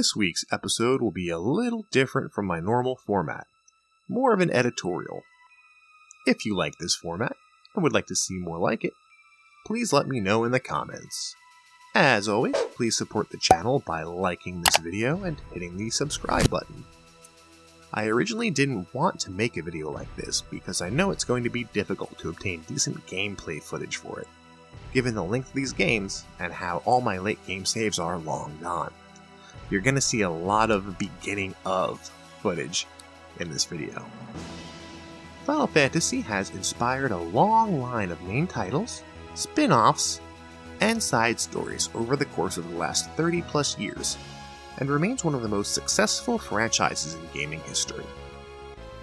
This week's episode will be a little different from my normal format, more of an editorial. If you like this format and would like to see more like it, please let me know in the comments. As always, please support the channel by liking this video and hitting the subscribe button. I originally didn't want to make a video like this because I know it's going to be difficult to obtain decent gameplay footage for it, given the length of these games and how all my late game saves are long gone. You're going to see a lot of beginning of footage in this video. Final Fantasy has inspired a long line of main titles, spin-offs, and side stories over the course of the last 30 plus years, and remains one of the most successful franchises in gaming history.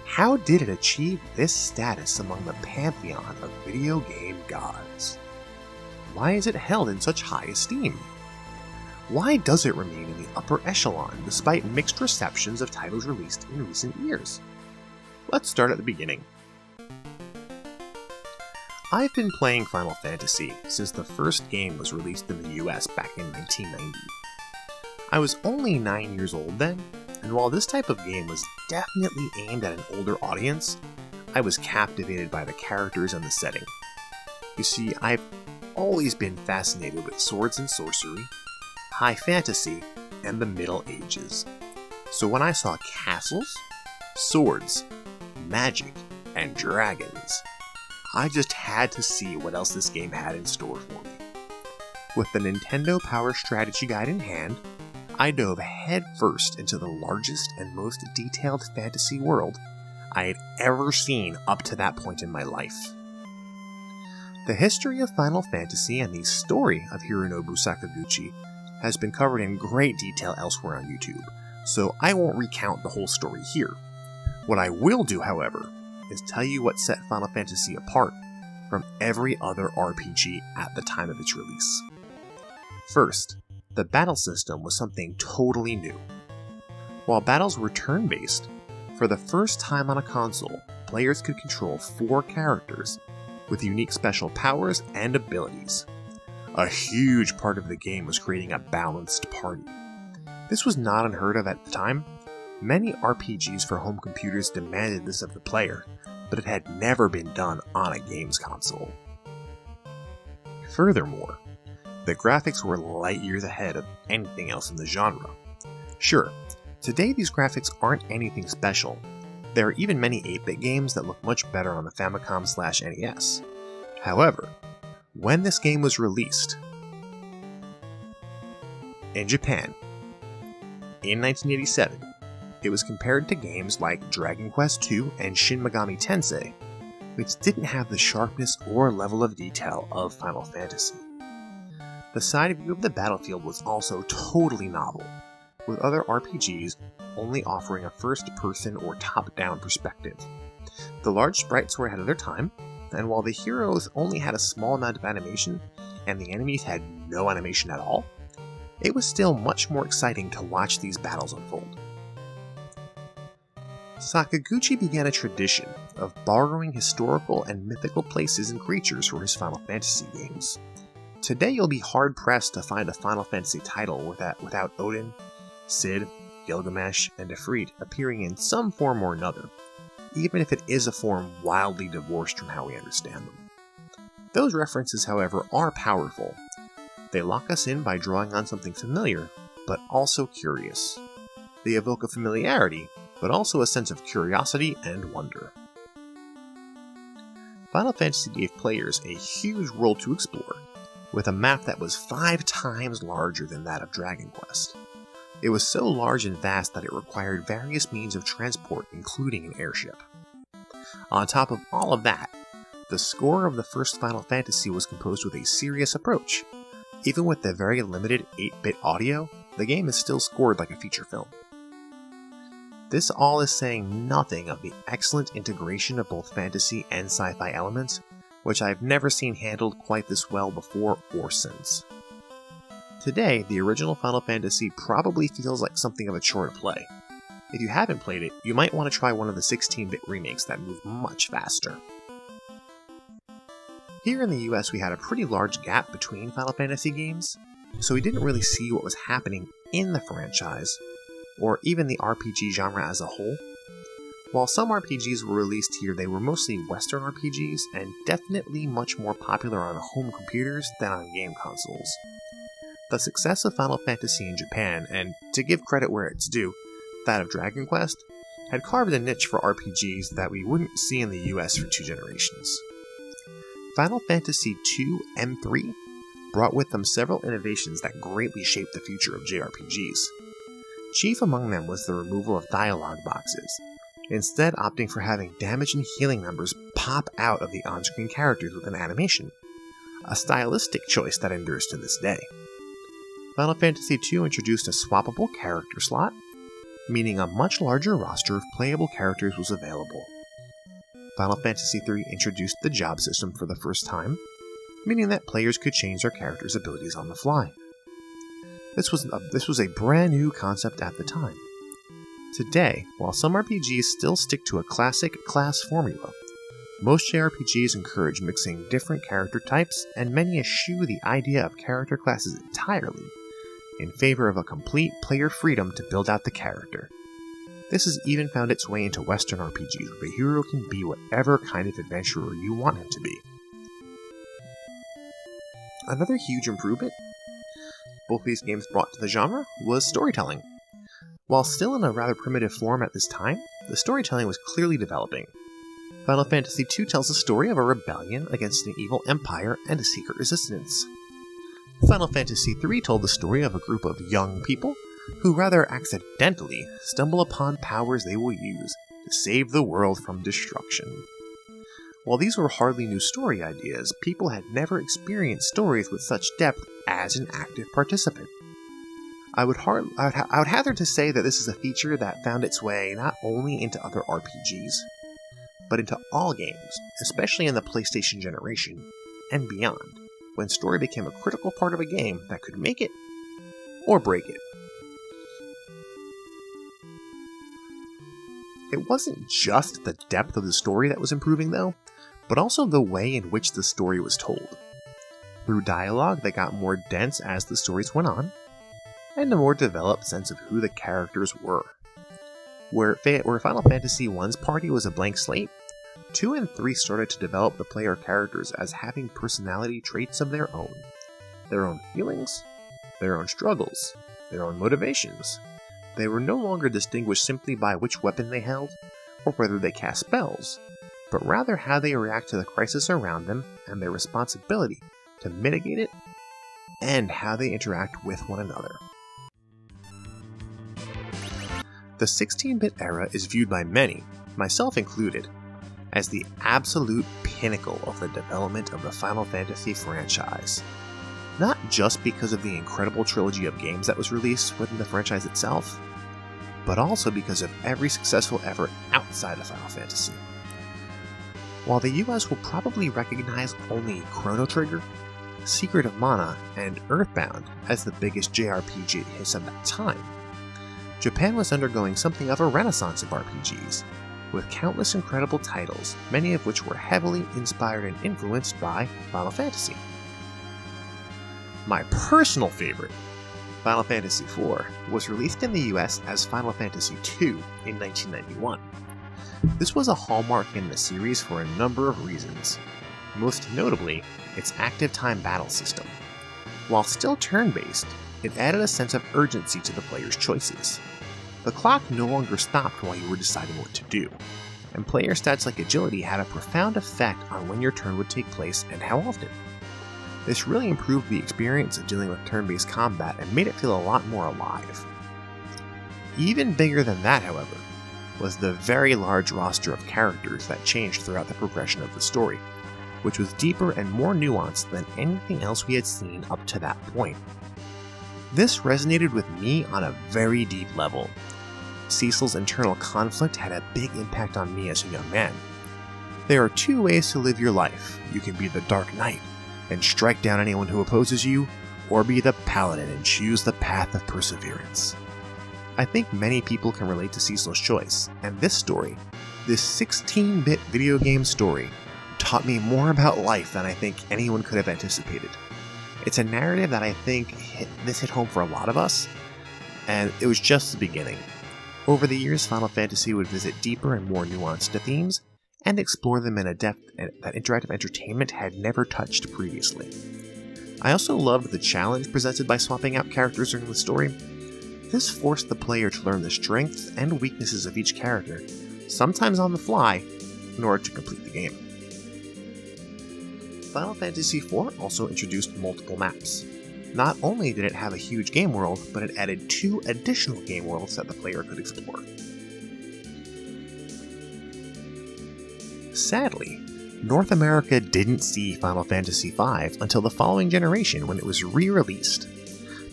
How did it achieve this status among the pantheon of video game gods? Why is it held in such high esteem? Why does it remain in the upper echelon despite mixed receptions of titles released in recent years? Let's start at the beginning. I've been playing Final Fantasy since the first game was released in the US back in 1990. I was only 9 years old then, and while this type of game was definitely aimed at an older audience, I was captivated by the characters and the setting. You see, I've always been fascinated with swords and sorcery, high fantasy, and the Middle Ages. So when I saw castles, swords, magic, and dragons, I just had to see what else this game had in store for me. With the Nintendo Power Strategy Guide in hand, I dove headfirst into the largest and most detailed fantasy world I had ever seen up to that point in my life. The history of Final Fantasy and the story of Hironobu Sakaguchi has been covered in great detail elsewhere on YouTube, so I won't recount the whole story here. What I will do, however, is tell you what set Final Fantasy apart from every other RPG at the time of its release. First, the battle system was something totally new. While battles were turn based, for the first time on a console, players could control four characters with unique special powers and abilities. A huge part of the game was creating a balanced party. This was not unheard of at the time. Many RPGs for home computers demanded this of the player, but it had never been done on a games console. Furthermore, the graphics were light years ahead of anything else in the genre. Sure, today these graphics aren't anything special. There are even many 8-bit games that look much better on the Famicom slash NES. However, when this game was released in Japan in 1987, it was compared to games like Dragon Quest II and Shin Megami Tensei, which didn't have the sharpness or level of detail of Final Fantasy. The side view of the battlefield was also totally novel, with other RPGs only offering a first person or top down perspective. The large sprites were ahead of their time, and while the heroes only had a small amount of animation and the enemies had no animation at all, it was still much more exciting to watch these battles unfold. Sakaguchi began a tradition of borrowing historical and mythical places and creatures for his Final Fantasy games. Today you'll be hard pressed to find a Final Fantasy title without, without Odin, Cid, Gilgamesh, and Ifrit appearing in some form or another, even if it is a form wildly divorced from how we understand them. Those references, however, are powerful. They lock us in by drawing on something familiar, but also curious. They evoke a familiarity but also a sense of curiosity and wonder. Final Fantasy gave players a huge world to explore, with a map that was five times larger than that of Dragon Quest. It was so large and vast that it required various means of transport, including an airship. On top of all of that, the score of the first Final Fantasy was composed with a serious approach. Even with the very limited 8 bit audio, the game is still scored like a feature film. This all is saying nothing of the excellent integration of both fantasy and sci fi elements, which I've never seen handled quite this well before or since. Today, the original Final Fantasy probably feels like something of a chore to play. If you haven't played it, you might want to try one of the 16 bit remakes that move much faster. Here in the US, we had a pretty large gap between Final Fantasy games. so we didn't really see what was happening in the franchise, or even the RPG genre as a whole. While some RPGs were released here, they were mostly Western RPGs and definitely much more popular on home computers than on game consoles. The success of Final Fantasy in Japan, and to give credit where it's due, that of Dragon Quest, had carved a niche for RPGs that we wouldn't see in the US for two generations. Final Fantasy II and III brought with them several innovations that greatly shaped the future of JRPGs. Chief among them was the removal of dialogue boxes, instead opting for having damage and healing numbers pop out of the on-screen characters with an animation, a stylistic choice that endures to this day. Final Fantasy II introduced a swappable character slot, meaning a much larger roster of playable characters was available. Final Fantasy III introduced the job system for the first time, meaning that players could change their characters' abilities on the fly. This was a, this was a brand new concept at the time. Today, while some RPGs still stick to a classic class formula, most JRPGs encourage mixing different character types, and many eschew the idea of character classes entirely in favor of a complete player freedom to build out the character. This has even found its way into Western RPGs where the hero can be whatever kind of adventurer you want him to be. Another huge improvement both these games brought to the genre was storytelling. While still in a rather primitive form at this time, the storytelling was clearly developing. Final Fantasy II tells the story of a rebellion against an evil empire and a secret resistance. Final Fantasy III told the story of a group of young people who rather accidentally stumble upon powers they will use to save the world from destruction. While these were hardly new story ideas, people had never experienced stories with such depth as an active participant. I would, hard, I, would I would hazard to say that this is a feature that found its way not only into other RPGs, but into all games, especially in the PlayStation generation and beyond when story became a critical part of a game that could make it or break it. It wasn't just the depth of the story that was improving, though, but also the way in which the story was told. Through dialogue that got more dense as the stories went on, and a more developed sense of who the characters were. Where, where Final Fantasy I's party was a blank slate, 2 and 3 started to develop the player characters as having personality traits of their own. Their own feelings, their own struggles, their own motivations. They were no longer distinguished simply by which weapon they held, or whether they cast spells, but rather how they react to the crisis around them and their responsibility to mitigate it, and how they interact with one another. The 16 bit era is viewed by many, myself included, as the absolute pinnacle of the development of the Final Fantasy franchise. Not just because of the incredible trilogy of games that was released within the franchise itself, but also because of every successful effort outside of Final Fantasy. While the US will probably recognize only Chrono Trigger, Secret of Mana, and Earthbound as the biggest JRPG hits of that time, Japan was undergoing something of a renaissance of RPGs, with countless incredible titles, many of which were heavily inspired and influenced by Final Fantasy. My personal favorite, Final Fantasy IV, was released in the US as Final Fantasy II in 1991. This was a hallmark in the series for a number of reasons, most notably its active time battle system. While still turn based, it added a sense of urgency to the player's choices. The clock no longer stopped while you were deciding what to do, and player stats like agility had a profound effect on when your turn would take place and how often. This really improved the experience of dealing with turn based combat and made it feel a lot more alive. Even bigger than that, however, was the very large roster of characters that changed throughout the progression of the story, which was deeper and more nuanced than anything else we had seen up to that point. This resonated with me on a very deep level, Cecil's internal conflict had a big impact on me as a young man. There are two ways to live your life. You can be the Dark Knight and strike down anyone who opposes you, or be the Paladin and choose the path of perseverance. I think many people can relate to Cecil's choice, and this story, this 16 bit video game story, taught me more about life than I think anyone could have anticipated. It's a narrative that I think hit, this hit home for a lot of us, and it was just the beginning. Over the years, Final Fantasy would visit deeper and more nuanced themes and explore them in a depth that interactive entertainment had never touched previously. I also loved the challenge presented by swapping out characters during the story. This forced the player to learn the strengths and weaknesses of each character, sometimes on the fly, in order to complete the game. Final Fantasy IV also introduced multiple maps. Not only did it have a huge game world, but it added two additional game worlds that the player could explore. Sadly, North America didn't see Final Fantasy V until the following generation when it was re released,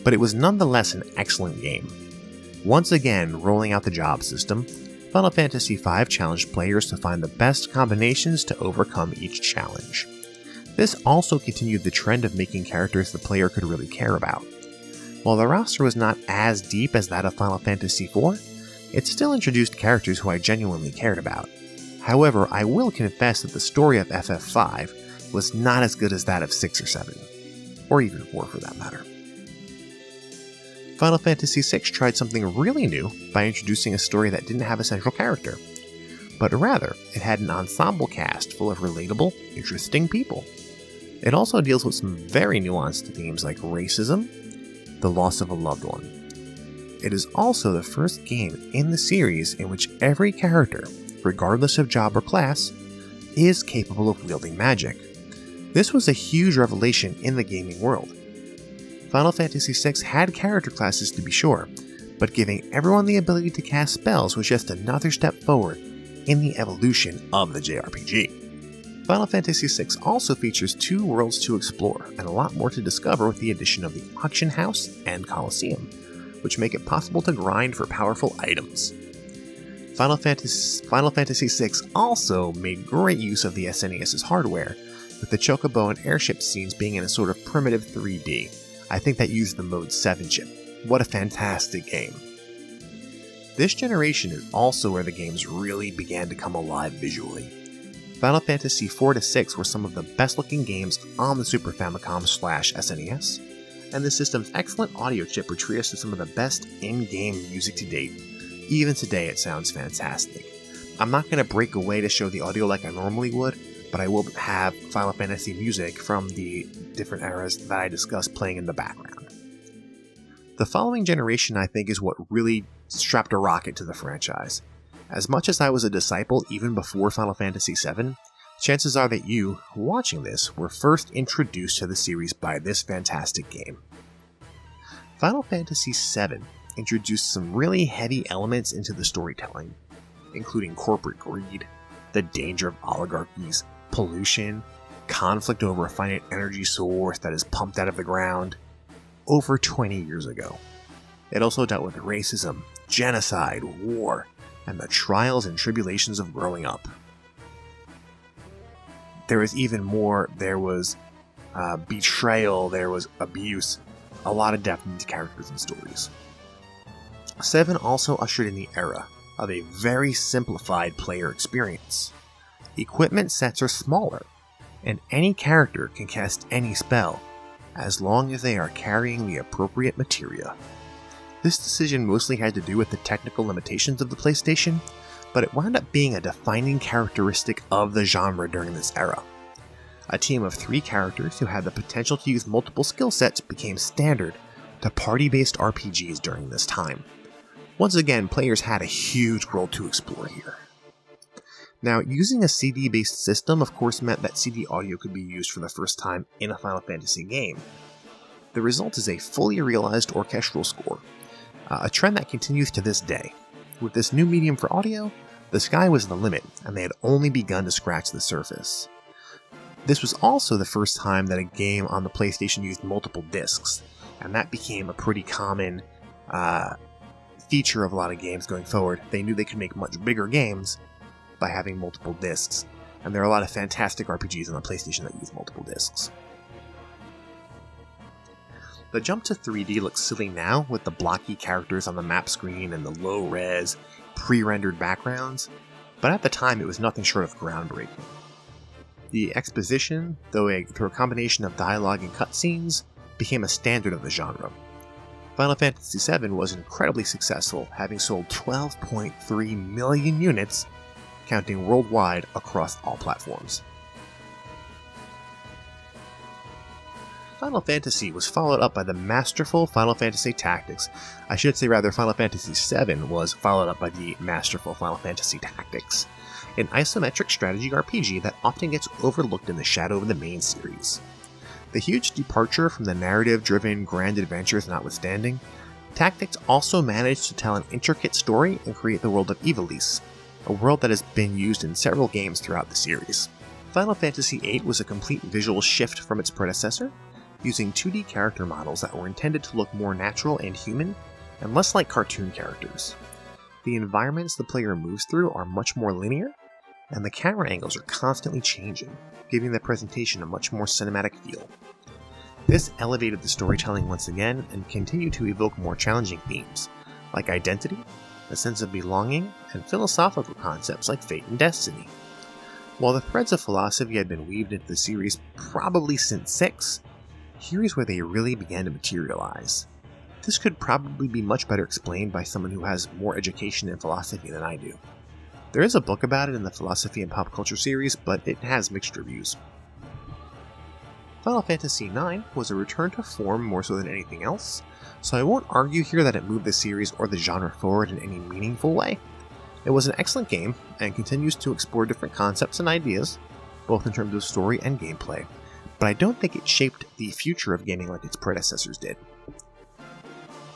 but it was nonetheless an excellent game. Once again, rolling out the job system, Final Fantasy V challenged players to find the best combinations to overcome each challenge. This also continued the trend of making characters the player could really care about. While the roster was not as deep as that of Final Fantasy IV, it still introduced characters who I genuinely cared about. However, I will confess that the story of FF5 was not as good as that of 6 or 7, or even 4 for that matter. Final Fantasy VI tried something really new by introducing a story that didn't have a central character, but rather, it had an ensemble cast full of relatable, interesting people. It also deals with some very nuanced themes like racism, the loss of a loved one. It is also the first game in the series in which every character, regardless of job or class, is capable of wielding magic. This was a huge revelation in the gaming world. Final Fantasy VI had character classes to be sure, but giving everyone the ability to cast spells was just another step forward in the evolution of the JRPG. Final Fantasy VI also features two worlds to explore and a lot more to discover with the addition of the Auction House and Colosseum, which make it possible to grind for powerful items. Final Fantasy, Final Fantasy VI also made great use of the SNES's hardware, with the Chocobo and airship scenes being in a sort of primitive 3D. I think that used the Mode 7 chip. What a fantastic game! This generation is also where the games really began to come alive visually. Final Fantasy 4 to 6 were some of the best looking games on the Super Famicom slash SNES, and the system's excellent audio chip treat us to some of the best in game music to date. Even today, it sounds fantastic. I'm not going to break away to show the audio like I normally would, but I will have Final Fantasy music from the different eras that I discussed playing in the background. The following generation, I think, is what really strapped a rocket to the franchise. As much as I was a disciple even before Final Fantasy VII, chances are that you, watching this, were first introduced to the series by this fantastic game. Final Fantasy VII introduced some really heavy elements into the storytelling, including corporate greed, the danger of oligarchies, pollution, conflict over a finite energy source that is pumped out of the ground, over 20 years ago. It also dealt with racism, genocide, war, and the trials and tribulations of growing up. There was even more, there was uh, betrayal, there was abuse, a lot of depth into characters and stories. 7 also ushered in the era of a very simplified player experience. Equipment sets are smaller, and any character can cast any spell, as long as they are carrying the appropriate materia. This decision mostly had to do with the technical limitations of the PlayStation, but it wound up being a defining characteristic of the genre during this era. A team of three characters who had the potential to use multiple skill sets became standard to party based RPGs during this time. Once again, players had a huge world to explore here. Now, using a CD based system of course meant that CD audio could be used for the first time in a Final Fantasy game. The result is a fully realized orchestral score, uh, a trend that continues to this day. With this new medium for audio, the sky was the limit, and they had only begun to scratch the surface. This was also the first time that a game on the PlayStation used multiple discs, and that became a pretty common uh, feature of a lot of games going forward. They knew they could make much bigger games by having multiple discs, and there are a lot of fantastic RPGs on the PlayStation that use multiple discs. The jump to 3D looks silly now with the blocky characters on the map screen and the low res, pre rendered backgrounds, but at the time it was nothing short of groundbreaking. The exposition, though a, through a combination of dialogue and cutscenes, became a standard of the genre. Final Fantasy VII was incredibly successful, having sold 12.3 million units, counting worldwide across all platforms. Final Fantasy was followed up by the masterful Final Fantasy Tactics. I should say, rather, Final Fantasy VII was followed up by the masterful Final Fantasy Tactics, an isometric strategy RPG that often gets overlooked in the shadow of the main series. The huge departure from the narrative driven grand adventures notwithstanding, Tactics also managed to tell an intricate story and create the world of Ivalice, a world that has been used in several games throughout the series. Final Fantasy VIII was a complete visual shift from its predecessor, using 2D character models that were intended to look more natural and human, and less like cartoon characters. The environments the player moves through are much more linear, and the camera angles are constantly changing, giving the presentation a much more cinematic feel. This elevated the storytelling once again and continued to evoke more challenging themes, like identity, a sense of belonging, and philosophical concepts like fate and destiny. While the threads of philosophy had been weaved into the series probably since 6, here is where they really began to materialize. This could probably be much better explained by someone who has more education in philosophy than I do. There is a book about it in the Philosophy and Pop Culture series, but it has mixed reviews. Final Fantasy IX was a return to form more so than anything else, so I won't argue here that it moved the series or the genre forward in any meaningful way. It was an excellent game and continues to explore different concepts and ideas, both in terms of story and gameplay, but I don't think it shaped the future of gaming like its predecessors did.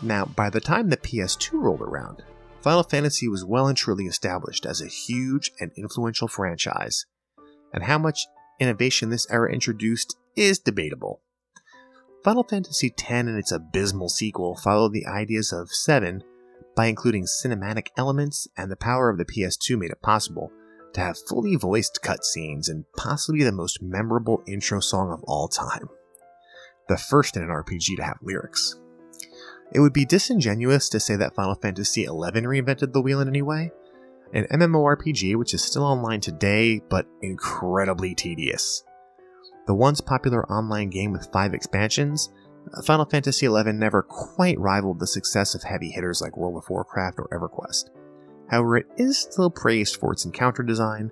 Now, by the time the PS2 rolled around, Final Fantasy was well and truly established as a huge and influential franchise, and how much innovation this era introduced is debatable. Final Fantasy X and its abysmal sequel followed the ideas of 7 by including cinematic elements, and the power of the PS2 made it possible to have fully voiced cutscenes and possibly the most memorable intro song of all time. The first in an RPG to have lyrics. It would be disingenuous to say that Final Fantasy XI reinvented the wheel in any way, an MMORPG which is still online today but incredibly tedious. The once popular online game with five expansions, Final Fantasy XI never quite rivaled the success of heavy hitters like World of Warcraft or EverQuest. However, it is still praised for its encounter design,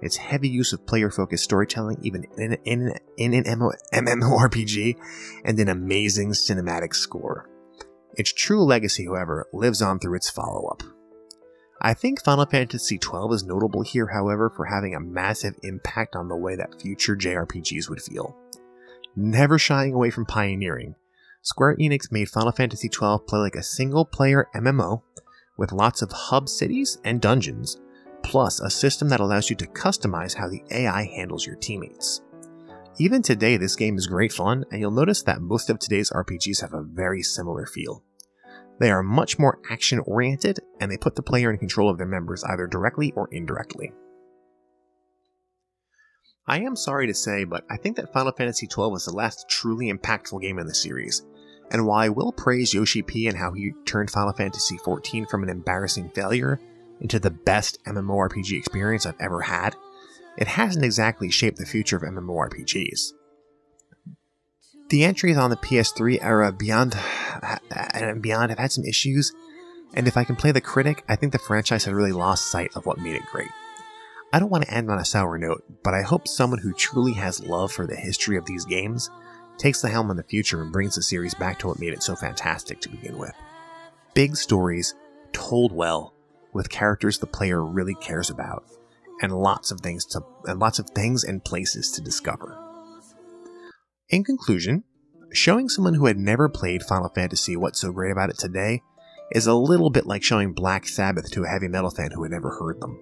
its heavy use of player focused storytelling, even in, in, in an MMORPG, and an amazing cinematic score. Its true legacy, however, lives on through its follow up. I think Final Fantasy XII is notable here, however, for having a massive impact on the way that future JRPGs would feel. Never shying away from pioneering, Square Enix made Final Fantasy XII play like a single player MMO with lots of hub cities and dungeons, plus a system that allows you to customize how the AI handles your teammates. Even today, this game is great fun, and you'll notice that most of today's RPGs have a very similar feel. They are much more action oriented, and they put the player in control of their members either directly or indirectly. I am sorry to say, but I think that Final Fantasy XII was the last truly impactful game in the series, and while I will praise Yoshi P and how he turned Final Fantasy XIV from an embarrassing failure into the best MMORPG experience I've ever had, it hasn't exactly shaped the future of MMORPGs. The entries on the PS3 era beyond and beyond have had some issues, and if I can play the critic, I think the franchise had really lost sight of what made it great. I don't want to end on a sour note, but I hope someone who truly has love for the history of these games takes the helm in the future and brings the series back to what made it so fantastic to begin with. Big stories, told well, with characters the player really cares about, and lots of things to and lots of things and places to discover. In conclusion, showing someone who had never played Final Fantasy what's so great about it today is a little bit like showing Black Sabbath to a heavy metal fan who had never heard them.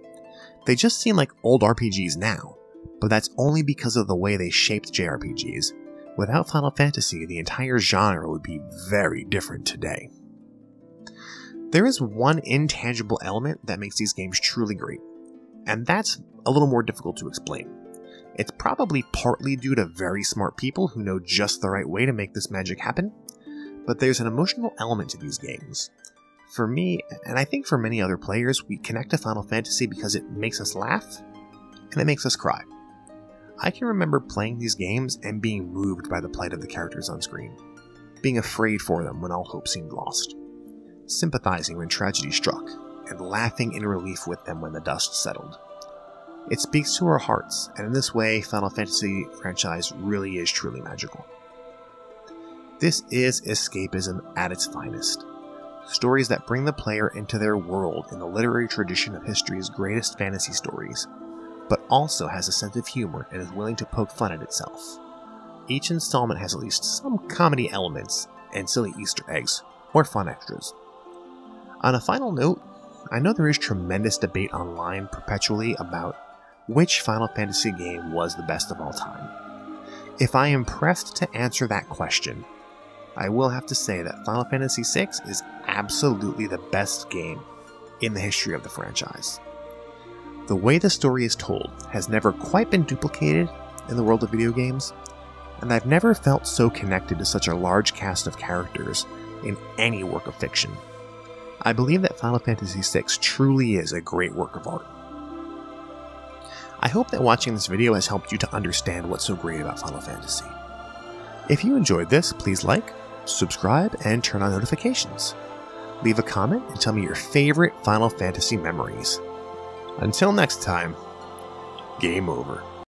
They just seem like old RPGs now, but that's only because of the way they shaped JRPGs. Without Final Fantasy, the entire genre would be very different today. There is one intangible element that makes these games truly great, and that's a little more difficult to explain. It's probably partly due to very smart people who know just the right way to make this magic happen, but there's an emotional element to these games. For me, and I think for many other players, we connect to Final Fantasy because it makes us laugh and it makes us cry. I can remember playing these games and being moved by the plight of the characters on screen. being afraid for them when all hope seemed lost, sympathizing when tragedy struck, and laughing in relief with them when the dust settled. It speaks to our hearts, and in this way, Final Fantasy franchise really is truly magical. This is escapism at its finest. Stories that bring the player into their world in the literary tradition of history's greatest fantasy stories, but also has a sense of humor and is willing to poke fun at itself. Each installment has at least some comedy elements and silly Easter eggs, or fun extras. On a final note, I know there is tremendous debate online perpetually about which Final Fantasy game was the best of all time. If I am pressed to answer that question, I will have to say that Final Fantasy VI is absolutely the best game in the history of the franchise. The way the story is told has never quite been duplicated in the world of video games, and I've never felt so connected to such a large cast of characters in any work of fiction. I believe that Final Fantasy VI truly is a great work of art. I hope that watching this video has helped you to understand what's so great about Final Fantasy. If you enjoyed this, please like, subscribe, and turn on notifications. Leave a comment and tell me your favorite Final Fantasy memories. Until next time, game over.